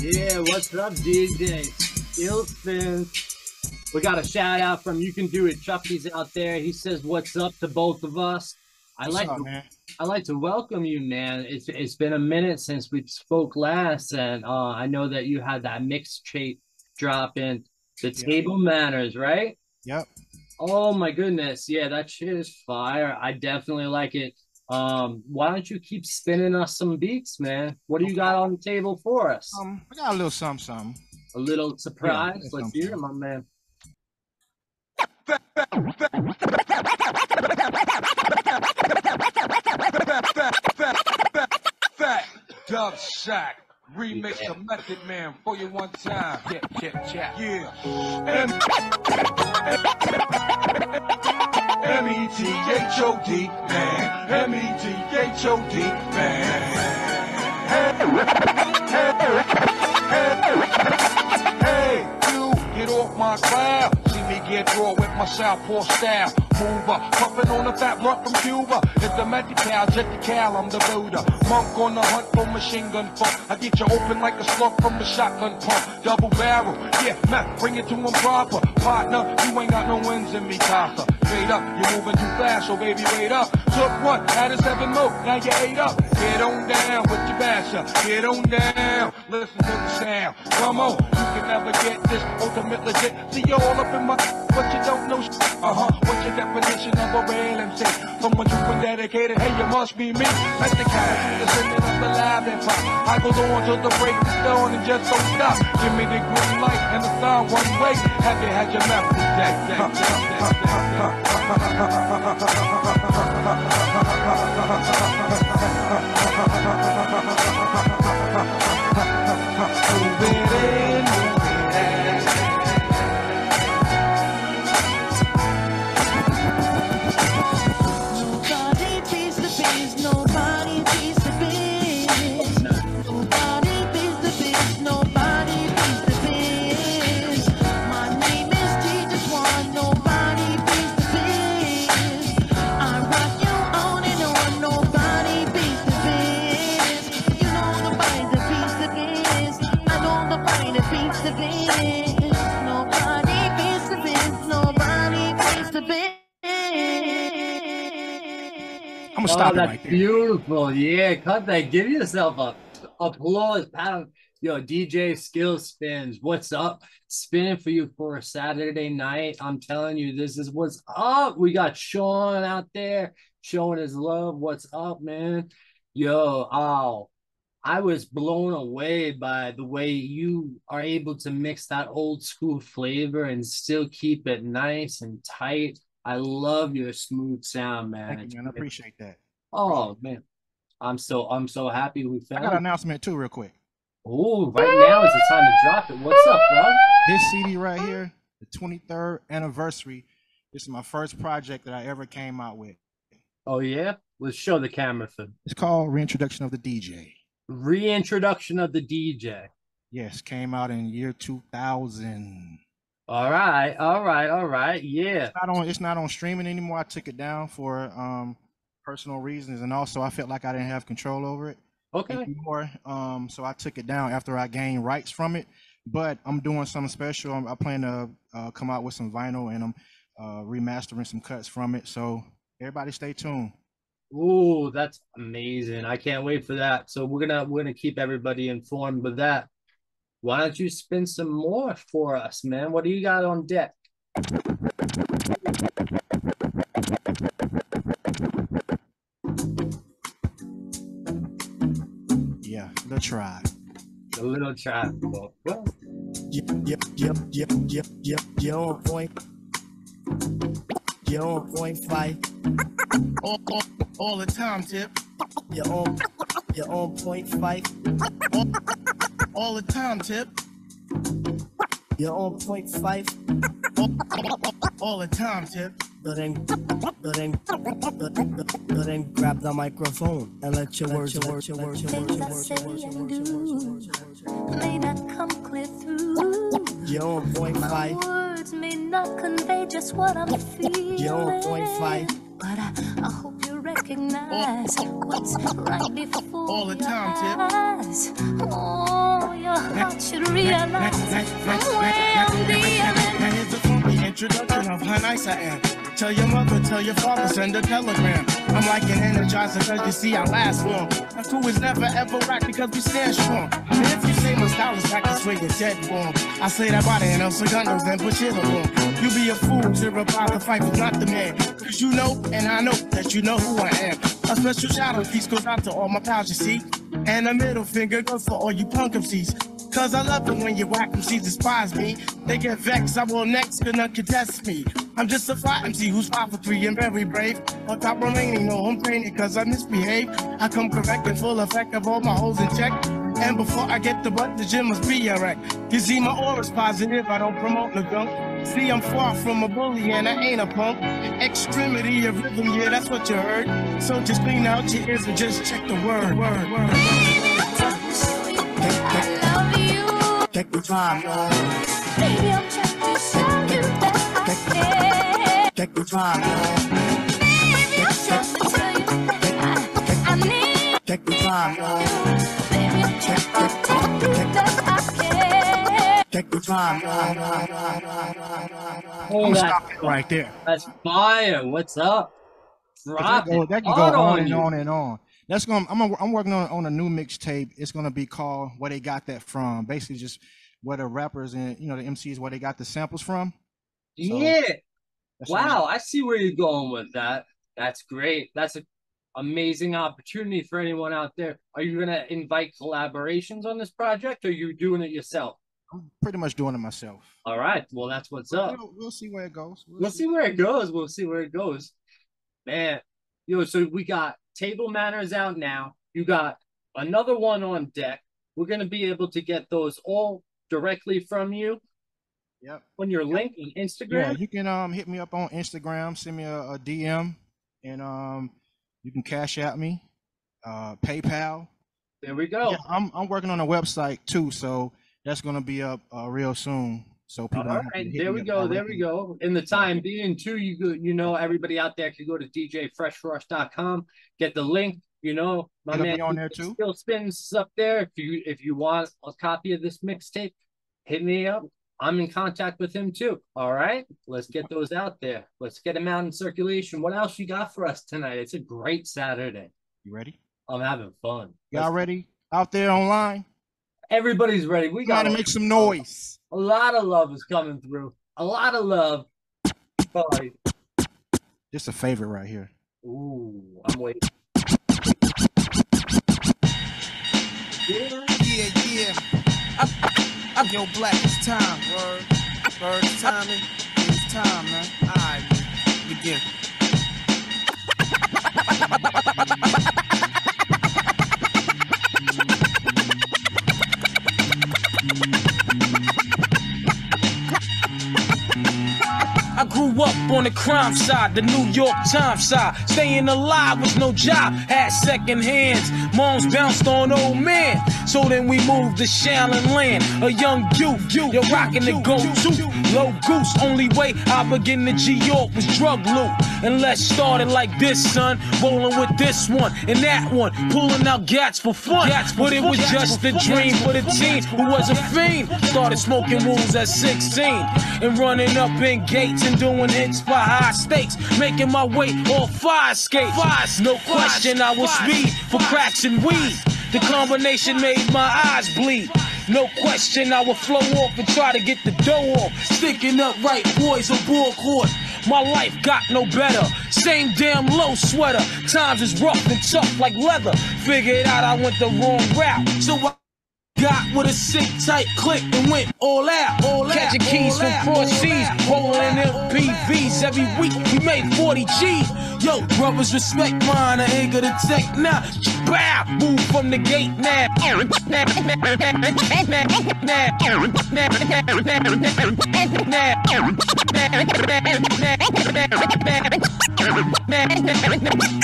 Yeah. Yeah, what's up, DJ? Skillspinz. We got a shout out from You Can Do It. Chucky's out there. He says, "What's up to both of us?" I What's like up, to? I like to welcome you, man. It's it's been a minute since we spoke last, and uh, I know that you had that mixtape drop in. The Yeah. table manners, right? Yep. Oh my goodness, yeah, that shit is fire. I definitely like it. Um, why don't you keep spinning us some beats, man? What do you got on the table for us? Um, I got a little something, something. A little surprise. Yeah, Let's something. hear it, my man. Fat Dub Shack. Remix the Method Man for you one time. Chip, chip, chip. Yeah. M- M-E-T-H-O-D, man. M-E-T-H-O-D, man. Hey, you get off my cloud. See me get raw with my southpaw style. Mover, puffin' on a fat blunt from Cuba. It's the Medi-Cal, jet the cal, I'm the Buddha. Monk on the hunt for machine gun funk. I get you open like a slug from the shotgun pump. Double barrel, yeah, man, bring it to him proper. Partner, you ain't got no wins in me, Casa. Straight up, you're moving too fast, so baby, wait up. Took one, added seven more, now you ate up. Get on down with your basher, get on down. Listen to the sound, come on, never get this ultimate legit. See you all up in my, but you don't know. sh- Uh-huh, what's your definition of a real MC? Someone you been dedicated, hey, you must be me. Let the cat, the singing of the live hip hop. I go on till the break is done and just don't stop. Give me the green light and the sign one way. Have you had your mouth today? Move Oh, stop it that's right there. beautiful. Yeah, cut that. Give yourself a applause. Pat on- Yo, DJ Skillspinz. What's up? Spinning for you for a Saturday night. I'm telling you, this is what's up. We got Sean out there showing his love. What's up, man? Yo, oh, I was blown away by the way you are able to mix that old school flavor and still keep it nice and tight. I love your smooth sound, man. Thank you, man. I appreciate that. Oh man, I'm so I'm so happy we found. I got an announcement too, real quick. Oh, right now is the time to drop it. What's up, bro? This CD right here, the 23rd anniversary. This is my first project that I ever came out with. Oh yeah, let's show the camera for It's called Reintroduction of the DJ. reintroduction of the DJ. Yes, came out in year 2000. All right, all right, all right. Yeah. It's not on. It's not on streaming anymore. I took it down for um personal reasons, and also I felt like I didn't have control over it. Okay. maybe more. Um, so I took it down after I gained rights from it. But I'm doing something special. I'm, I plan to uh, come out with some vinyl and I'm uh, remastering some cuts from it. So everybody, stay tuned. Ooh, that's amazing. I can't wait for that. So we're gonna we're gonna keep everybody informed with that. Why don't you spin some more for us, man? What do you got on deck? Tribe. The little child. Well, well, Yep, yep, yep, yep, yep, yep, you're on point. You're on point Phife. all, all, all the time, Tip. You're on, you're on point Phife. All, all the time, Tip. You're on point Phife. All, all, all the time, Tip. Go then, go then, go then grab the microphone and let your words, your words, your words, your words, your words, your words, your words, your words, your your may not come clear through. You're on point Phife. words may not convey just what I'm feeling. You're point Phife. But I, I hope you recognize what's right before all the your time, Tip. eyes. Oh, your heart should realize where I'm dealing. now here's a funky introduction of how nice I am. Tell your mother, tell your father, send a telegram. I'm like an energizer cause you see I last long. My crew is never ever whack because we stand strong. And if you say my style is that's where you're dead wrong. I say that body and El Segundo, then push it along. You be a fool to about the fight was not the man. Cause you know, and I know that you know who I am. A special shout out piece goes out to all my pals, you see. And a middle finger goes for all you punk MCs. Cause I love it when you whack she despise me. They get vexed, I will next, gonna contest me. I'm just a fly MC who's five for three and very brave. On top remaining, no home training cause I misbehave. I come correct in full effect of all my holes in check. And before I get the butt, the gym must be a wreck. You see, my aura's positive, I don't promote no junk. See, I'm far from a bully and I ain't a punk. Extremity of rhythm, yeah, that's what you heard. So just clean out your ears and just check the word, word, word. Take the time, Lord. Baby, I'm trying to show you that I care. Take the time, Lord. Baby, I'm trying to tell you that I, I need Take the time, Lord. Baby, I'm trying to tell you that I care. Take the time, Lord. oh, I'm that, stopping right there. that's fire. What's up? 'Cause Drop That, go, it that can go on on and you. on and on. That's going. I'm. a- I'm working on on a new mixtape. It's gonna be called "Where They Got That From." Basically, just where the rappers and you know the MCs where they got the samples from. So, Yeah. That's what I'm- Wow, I see where you're going with that. That's great. That's an amazing opportunity for anyone out there. Are you gonna invite collaborations on this project, or are you doing it yourself? I'm pretty much doing it myself. All right. Well, that's what's up. We'll, we'll see where it goes. We'll see where it goes. We'll see where it goes. Man, yo, so we got Table Manners out now. You got another one on deck. We're gonna be able to get those all directly from you Yep. on your link on Yeah, Instagram. you can um hit me up on Instagram, send me a, a DM, and um you can cash out me, uh PayPal. There we go. Yeah, I'm I'm working on a website too, so that's gonna be up uh, real soon. So people. All don't have to right, there we go. There we go. In the time being, too, you go, you know, everybody out there can go to djfreshfrosch.com, get the link. You know, my It'll man be on there, too. Still spins up there. If you if you want a copy of this mixtape, hit me up. I'm in contact with him too. All right, let's get those out there. Let's get them out in circulation. What else you got for us tonight? It's a great Saturday. You ready? I'm having fun. Y'all ready out there online? Everybody's ready. We got Gotta make some noise. a lot of love is coming through. A lot of love. This a favorite right here. Ooh, I'm waiting. Yeah. Yeah, yeah. I, I, yo, black, it's time, word. Word, timing. It's time, man. All right, man. Begin. Grew up on the crime side, the New York Times side. Staying alive was no job, had second hands. Moms bounced on old man. So then we moved to Shaolin Land. A young youth, you're rocking the go-to. Low goose, only way I begin to G York was drug loot. And let's start it like this, son. Rolling with this one and that one. Pulling out gats for fun. But it was just a dream for the teen who was a fiend. Started smoking wools at 16 and running up in gates and doing hits for high stakes. Making my way off fire skates. No question, I was speed for cracks and weed. The combination made my eyes bleed. No question, I would flow off and try to get the dough off. Sticking up right boys on bull court. My life got no better. Same damn low sweater. Times is rough and tough like leather. Figured out I went the wrong route. So I got with a sick tight click and went all out. All Catching keys from cross C's, rolling MPVs every week. We made 40 G's. Yo, brothers respect mine. I ain't gonna take now. Bow, move from the gate now.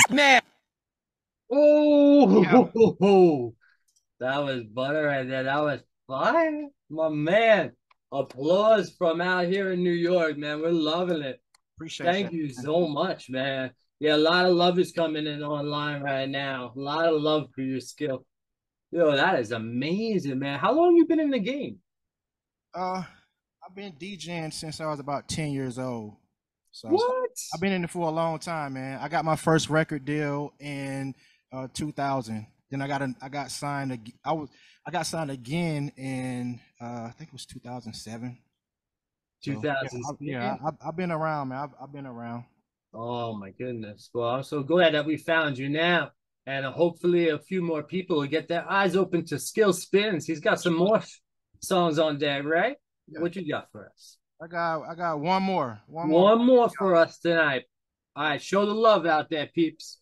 Now. Oh, that was butter right there. That was fire, my man. Applause from out here in New York, man. We're loving it. Appreciate Thank that. you so much, man. Yeah, a lot of love is coming in online right now. A lot of love for your skill. Yo, that is amazing, man. How long you been in the game? Uh, I've been DJing since I was about 10 years old. So What? I've been in it for a long time, man. I got my first record deal in uh 2000. Then I got a, I got signed ag- I was I got signed again in uh I think it was 2007. So, yeah, I- 2007? Yeah, I, I've, I've been around, man. I've, I've been around. Oh my goodness. Well, I'm so glad that we found you now. And uh, hopefully a few more people will get their eyes open to Skillspinz. He's got some more songs on deck, right? Yeah. What you got for us? I got I got one more. One more. One more for us tonight. All right, show the love out there, peeps.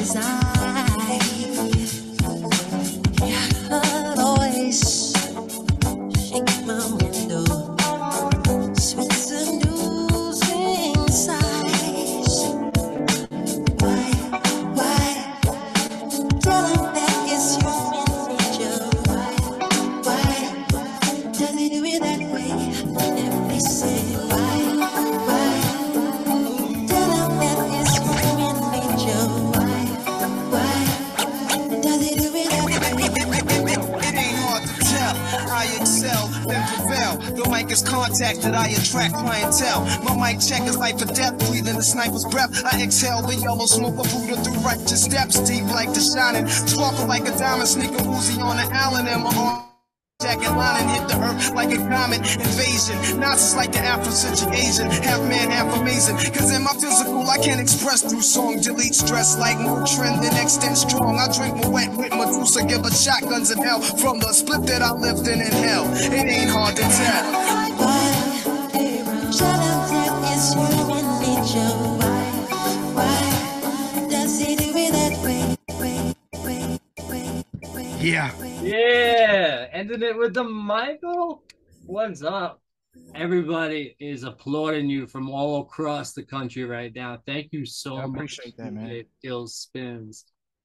Asleep is contacted, I attract clientele. My mic check is life or death, breathing the sniper's breath. I exhale the yellow smoke of Buddha through righteous steps, deep like the shining. Sparkle like a diamond, sneaking woozy on the island, and my arm. Jacket lining hit the earth like a comet invasion. Nazis like the Afrocentric Asian, half man, half amazing. Cause in my physical, I can't express through song. Delete stress like Motrin, then extend strong. I drink my wet with Medusa, give her shotguns in hell. From the split that I lived in in hell, it ain't hard to tell. Yeah. Yeah, ending it with the Michael. What's up? Everybody is applauding you from all across the country right now. Thank you so much. I much. appreciate that, man. DJ Skills Spins.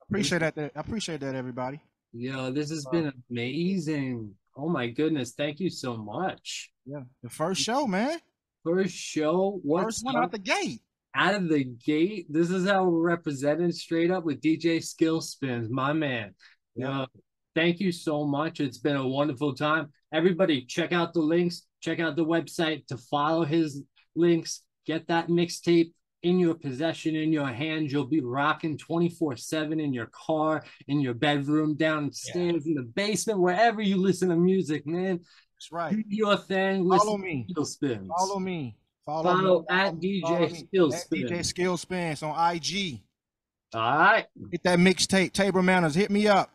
Appreciate that. I appreciate that, everybody. Yo, this has uh, been amazing. Oh my goodness, thank you so much. Yeah. The first show, man. First show, what's First one up? out the gate. out of the gate. This is how we're represented straight up with DJ Skillspinz, my man. Yeah. Uh, thank you so much. It's been a wonderful time. Everybody, check out the links, check out the website to follow his links, get that mixtape in your possession, in your hands. You'll be rocking 24 7 in your car, in your bedroom, downstairs, in the basement, wherever you listen to music, man. That's right. Do your thing. Follow me. Skillspinz. Follow me. Follow, Follow me. at DJ Follow. Skillspinz. DJ Skillspinz on IG. All right. Hit that mixtape. Table Manners. Hit me up.